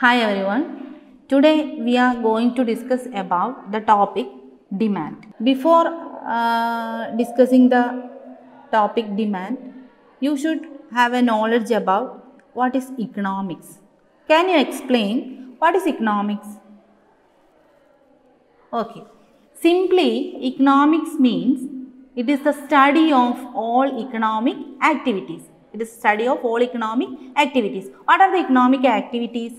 Hi everyone. Today we are going to discuss about the topic demand. Before uh, discussing the topic demand, you should have a knowledge about what is economics. Can you explain what is economics? Okay. Simply, economics means it is the study of all economic activities. It is study of all economic activities. What are the economic activities?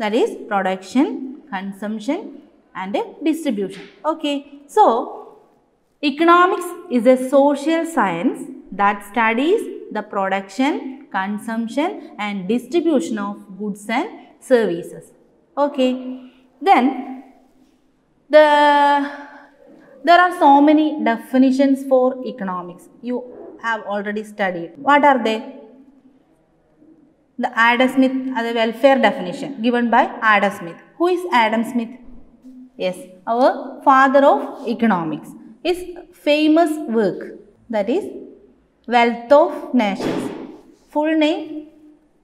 That is production, consumption and distribution. Okay. So, economics is a social science that studies the production, consumption and distribution of goods and services. Okay. Then, the there are so many definitions for economics you have already studied what are they the adam smith uh, the welfare definition given by adam smith. Who is adam smith? Yes our father of economics. His famous work that is wealth of nations. Full name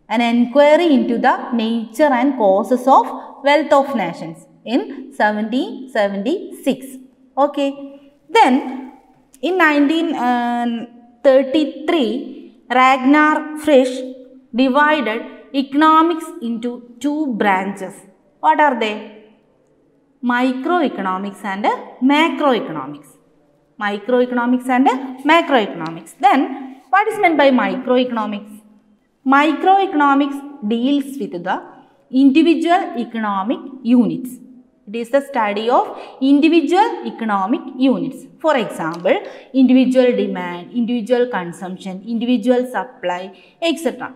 an enquiry into the nature and causes of wealth of nations in 1776 okay then in 1933 ragnar frisch divided economics into two branches. What are they? Microeconomics and macroeconomics. Microeconomics and macroeconomics. Then what is meant by microeconomics? Microeconomics deals with the individual economic units. It is the study of individual economic units. For example, individual demand, individual consumption, individual supply, etc.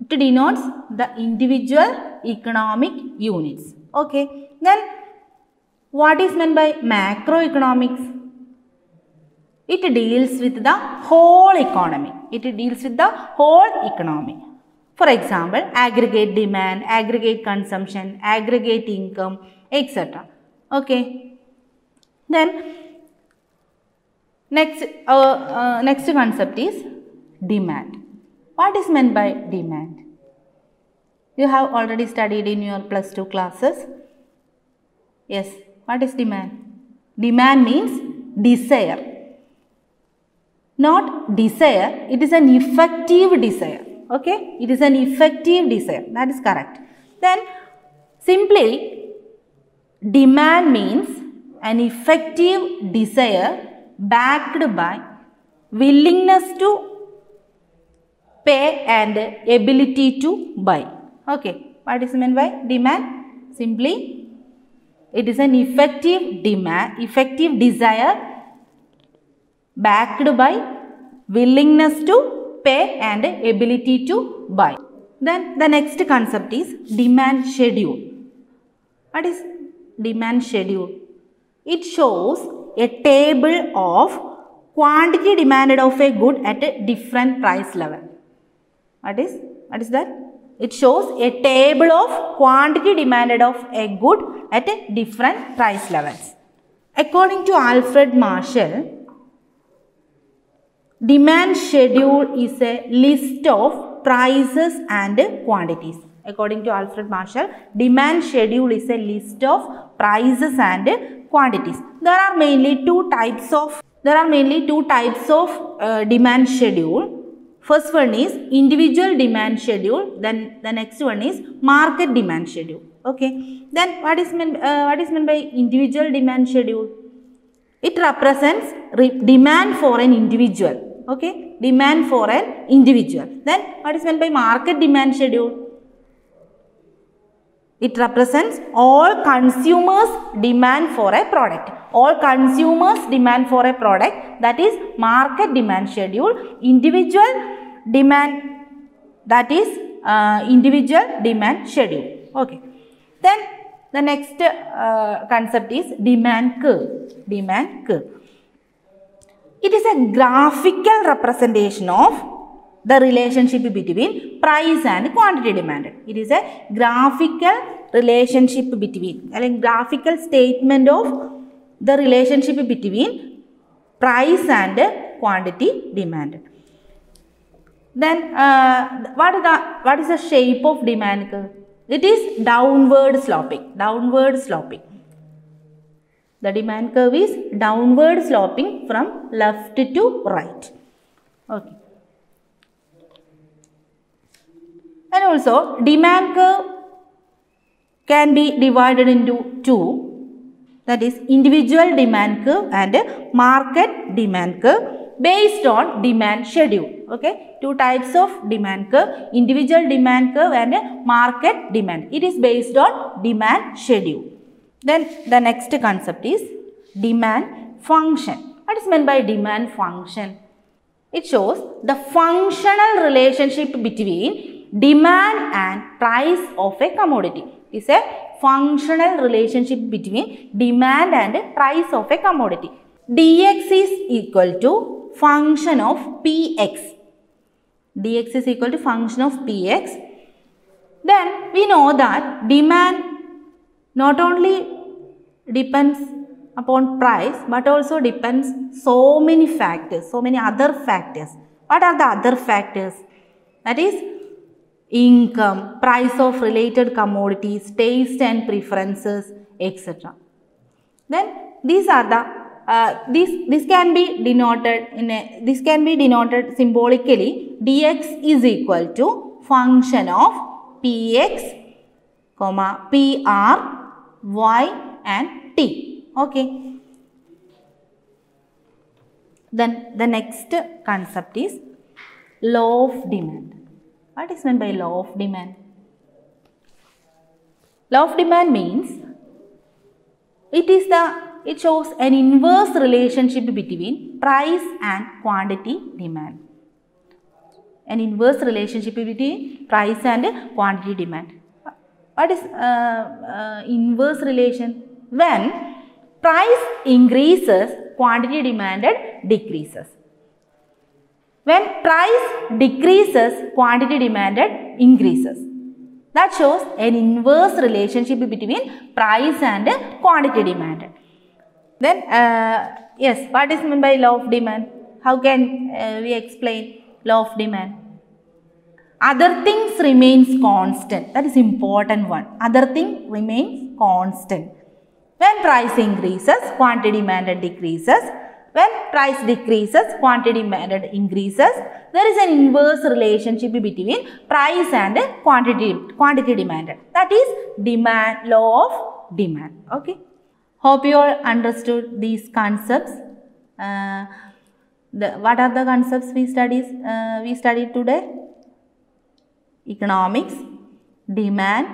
It, denotes the individual economic units. Okay. Then, what is meant by macroeconomics? It deals with the whole economy. It deals with the whole economy. For example, aggregate demand, aggregate consumption, aggregate income, etc. Okay. Then next uh, uh, next concept is demand. What is meant by demand? You have already studied in your plus 2 classes. Yes. What is demand? Demand means desire. Not desire, it is an effective desire. Okay. It is an effective desire. That is correct. Then simply Demand means an effective desire backed by willingness to pay and ability to buy. Okay. What is meant by demand? Simply, it is an effective demand, effective desire backed by willingness to pay and ability to buy. Then the next concept is demand schedule. What is demand schedule. It shows a table of quantity demanded of a good at a different price level. What is, what is that? It shows a table of quantity demanded of a good at a different price levels. According to Alfred Marshall, demand schedule is a list of prices and quantities according to Alfred Marshall, demand schedule is a list of prices and quantities. There are mainly two types of there are mainly two types of uh, demand schedule. First one is individual demand schedule. Then the next one is market demand schedule. Okay. Then what is meant uh, what is meant by individual demand schedule? It represents re demand for an individual. Okay. Demand for an individual. Then what is meant by market demand schedule? It represents all consumers demand for a product. All consumers demand for a product that is market demand schedule. Individual demand that is uh, individual demand schedule. Okay. Then the next uh, concept is demand curve. Demand curve. It is a graphical representation of the relationship between price and quantity demanded. It is a graphical relationship between, a graphical statement of the relationship between price and quantity demanded. Then uh, what is the what is the shape of demand curve? It is downward sloping. Downward sloping. The demand curve is downward sloping from left to right. Okay. And also demand curve can be divided into two that is individual demand curve and market demand curve based on demand schedule. Okay, two types of demand curve, individual demand curve and market demand. It is based on demand schedule. Then the next concept is demand function. What is meant by demand function? It shows the functional relationship between demand and price of a commodity. is a functional relationship between demand and price of a commodity. dx is equal to function of px. dx is equal to function of px. Then we know that demand not only depends upon price but also depends so many factors, so many other factors. What are the other factors? That is income, price of related commodities, taste and preferences, etc. Then these are the uh, this this can be denoted in a this can be denoted symbolically dx is equal to function of px comma pr y and t. Okay. Then the next concept is law of demand what is meant by law of demand law of demand means it is the it shows an inverse relationship between price and quantity demand. An inverse relationship between price and quantity demand. What is uh, uh, inverse relation? When price increases, quantity demanded decreases. When price decreases, quantity demanded increases. That shows an inverse relationship between price and quantity demanded. Then, uh, yes, what is meant by law of demand? How can uh, we explain law of demand? Other things remains constant. That is important one. Other thing remains constant. When price increases, quantity demanded decreases. When price decreases, quantity demanded increases. There is an inverse relationship between price and quantity, quantity demanded. That is demand, law of demand. Okay. Hope you all understood these concepts. Uh, the, what are the concepts we studied, uh, we studied today? Economics, demand,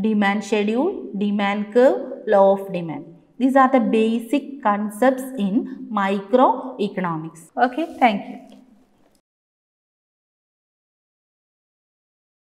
demand schedule, demand curve, law of demand. These are the basic concepts in microeconomics. Okay, thank you.